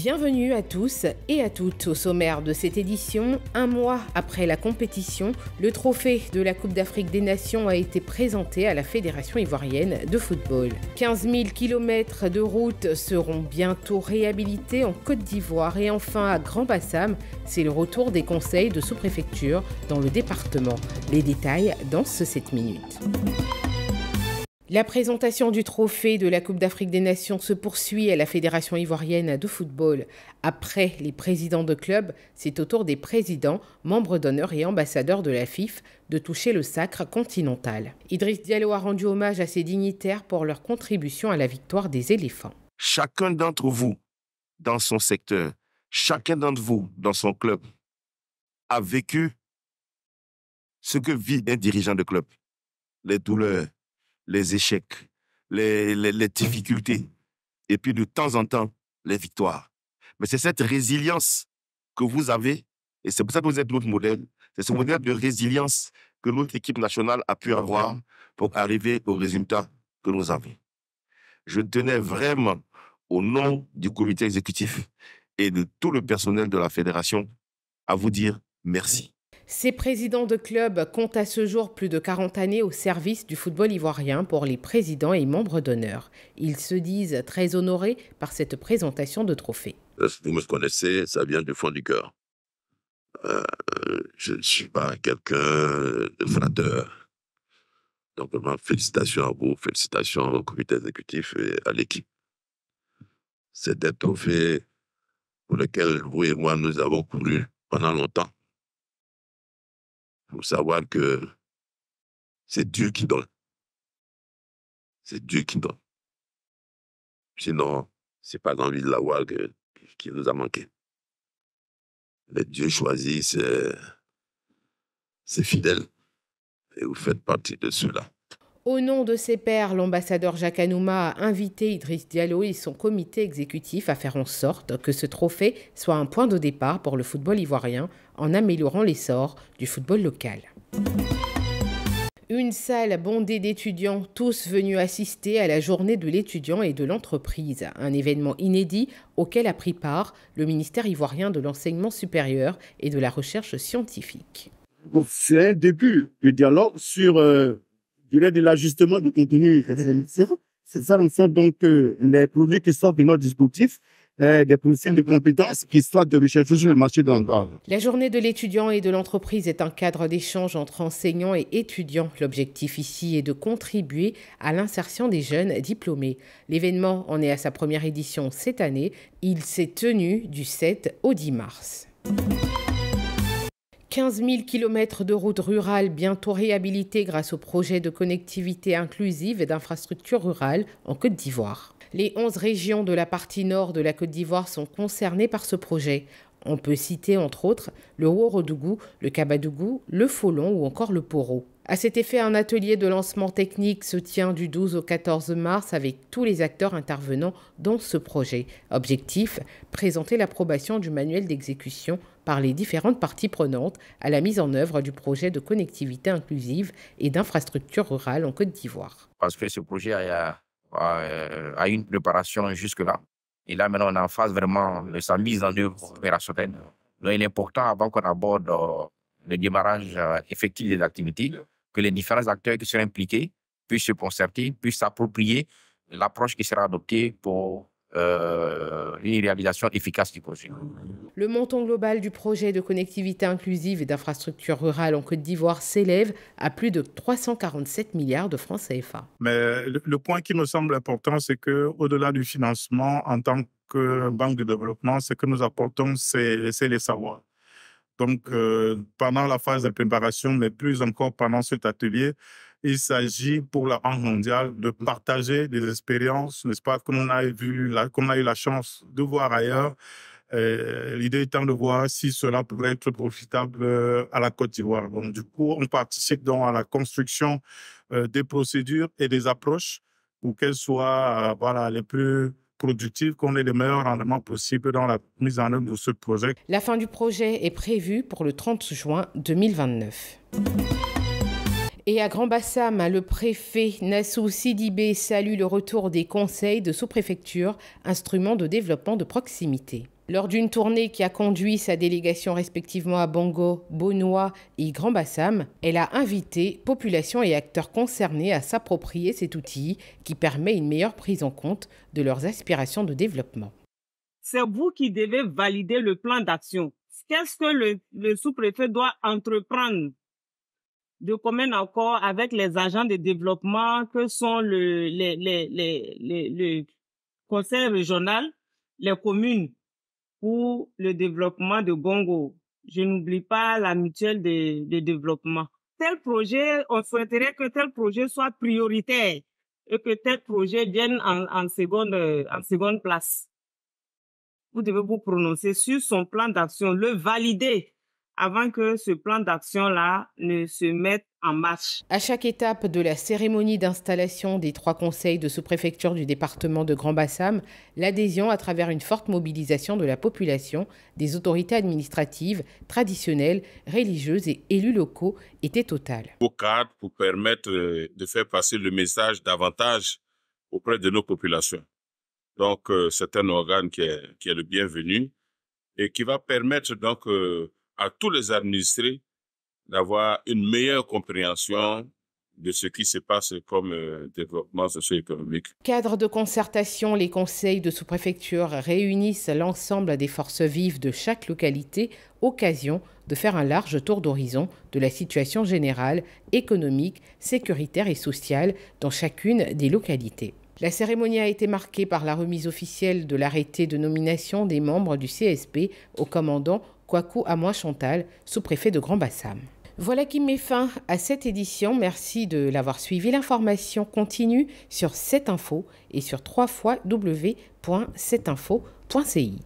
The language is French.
Bienvenue à tous et à toutes au sommaire de cette édition. Un mois après la compétition, le trophée de la Coupe d'Afrique des Nations a été présenté à la Fédération ivoirienne de football. 15 000 km de route seront bientôt réhabilités en Côte d'Ivoire et enfin à Grand Bassam, c'est le retour des conseils de sous-préfecture dans le département. Les détails dans ce 7 minutes. La présentation du trophée de la Coupe d'Afrique des Nations se poursuit à la Fédération ivoirienne de football. Après les présidents de clubs, c'est au tour des présidents, membres d'honneur et ambassadeurs de la FIF de toucher le sacre continental. Idriss Diallo a rendu hommage à ces dignitaires pour leur contribution à la victoire des éléphants. Chacun d'entre vous, dans son secteur, chacun d'entre vous, dans son club, a vécu ce que vit un dirigeant de club. Les douleurs, les échecs, les, difficultés, et puis de temps en temps, les victoires. Mais c'est cette résilience que vous avez, et c'est pour ça que vous êtes notre modèle, c'est ce modèle de résilience que notre équipe nationale a pu avoir pour arriver au résultat que nous avons. Je tenais vraiment, au nom du comité exécutif et de tout le personnel de la fédération, à vous dire merci. Ces présidents de club comptent à ce jour plus de 40 années au service du football ivoirien pour les présidents et membres d'honneur. Ils se disent très honorés par cette présentation de trophée. Euh, vous me connaissez, ça vient du fond du cœur. Euh, je ne suis pas quelqu'un de flatteur. Donc, félicitations à vous, félicitations au comité exécutif et à l'équipe. C'est un trophée pour lequel vous et moi, nous avons couru pendant longtemps. Il faut savoir que c'est Dieu qui donne. C'est Dieu qui donne. Sinon, c'est pas l'envie de l'avoir qui nous a manqué. Mais Dieu choisit c'est fidèle. Et vous faites partie de ceux-là. Au nom de ses pairs, l'ambassadeur Jacques Anouma a invité Idriss Diallo et son comité exécutif à faire en sorte que ce trophée soit un point de départ pour le football ivoirien en améliorant l'essor du football local. Une salle bondée d'étudiants, tous venus assister à la journée de l'étudiant et de l'entreprise, un événement inédit auquel a pris part le ministère ivoirien de l'enseignement supérieur et de la recherche scientifique. C'est un début du dialogue sur euh, de l'ajustement du contenu. C'est ça, on donc euh, les produits qui sortent de notre dispositif euh, des profils de compétences qui sortent de recherche sur le marché de. La journée de l'étudiant et de l'entreprise est un cadre d'échange entre enseignants et étudiants. L'objectif ici est de contribuer à l'insertion des jeunes diplômés. L'événement en est à sa première édition cette année. Il s'est tenu du 7 au 10 mars. 15 000 km de routes rurales bientôt réhabilitées grâce au projet de connectivité inclusive et d'infrastructures rurales en Côte d'Ivoire. Les 11 régions de la partie nord de la Côte d'Ivoire sont concernées par ce projet. On peut citer entre autres le Haut-Rodougou, le Kabadougou, le Folon ou encore le Poro. À cet effet, un atelier de lancement technique se tient du 12 au 14 mars avec tous les acteurs intervenant dans ce projet. Objectif présenter l'approbation du manuel d'exécution par les différentes parties prenantes à la mise en œuvre du projet de connectivité inclusive et d'infrastructures rurales en Côte d'Ivoire. Parce que ce projet a, a, eu une préparation jusque-là. Et là, maintenant, on est en phase vraiment de sa mise en œuvre opérationnelle. Donc, il est important, avant qu'on aborde euh, le démarrage euh, effectif des activités, que les différents acteurs qui seront impliqués puissent se concerter, puissent s'approprier l'approche qui sera adoptée pour euh, une réalisation efficace du projet. Le montant global du projet de connectivité inclusive et d'infrastructures rurales en Côte d'Ivoire s'élève à plus de 347 milliards de francs CFA. Mais le, point qui me semble important, c'est que au-delà du financement en tant que banque de développement, ce que nous apportons, c'est les savoirs. Donc, euh, pendant la phase de préparation, mais plus encore pendant cet atelier, il s'agit pour la Banque mondiale de partager des expériences, n'est-ce pas, qu'on a, a eu la chance de voir ailleurs. Euh, l'idée étant de voir si cela pourrait être profitable euh, à la Côte d'Ivoire. Donc, du coup, on participe donc à la construction des procédures et des approches pour qu'elles soient voilà, les plus productive, qu'on ait le meilleur rendement possible dans la mise en œuvre de ce projet. La fin du projet est prévue pour le 30 juin 2029. Et à Grand Bassam, le préfet Nassou Sidibé salue le retour des conseils de sous-préfecture, instruments de développement de proximité. Lors d'une tournée qui a conduit sa délégation respectivement à Bongo, Bonois et Grand Bassam, elle a invité populations et acteurs concernés à s'approprier cet outil qui permet une meilleure prise en compte de leurs aspirations de développement. C'est vous qui devez valider le plan d'action. Qu'est-ce que le, sous-préfet doit entreprendre? De commun accord avec les agents de développement que sont le, les, les, les, le conseil régional, les communes pour le développement de Bongo. Je n'oublie pas la mutuelle de, développement. Tel projet, on souhaiterait que tel projet soit prioritaire et que tel projet vienne en, en, seconde, en seconde place. Vous devez vous prononcer sur son plan d'action, le valider avant que ce plan d'action-là ne se mette en marche. À chaque étape de la cérémonie d'installation des trois conseils de sous-préfecture du département de Grand Bassam, l'adhésion à travers une forte mobilisation de la population, des autorités administratives, traditionnelles, religieuses et élus locaux était totale. Au cadre pour permettre euh, de faire passer le message davantage auprès de nos populations. Donc, euh, c'est un organe qui est, qui est le bienvenu et qui va permettre donc euh, à tous les administrés d'avoir une meilleure compréhension de ce qui se passe comme euh, développement socio-économique. Cadre de concertation, les conseils de sous-préfecture réunissent l'ensemble des forces vives de chaque localité, occasion de faire un large tour d'horizon de la situation générale, économique, sécuritaire et sociale dans chacune des localités. La cérémonie a été marquée par la remise officielle de l'arrêté de nomination des membres du CSP au commandant Kwaku Amoy Chantal, sous-préfet de Grand Bassam. Voilà qui met fin à cette édition. Merci de l'avoir suivi. L'information continue sur cette info et sur 3 fois w.cetinfo.ci.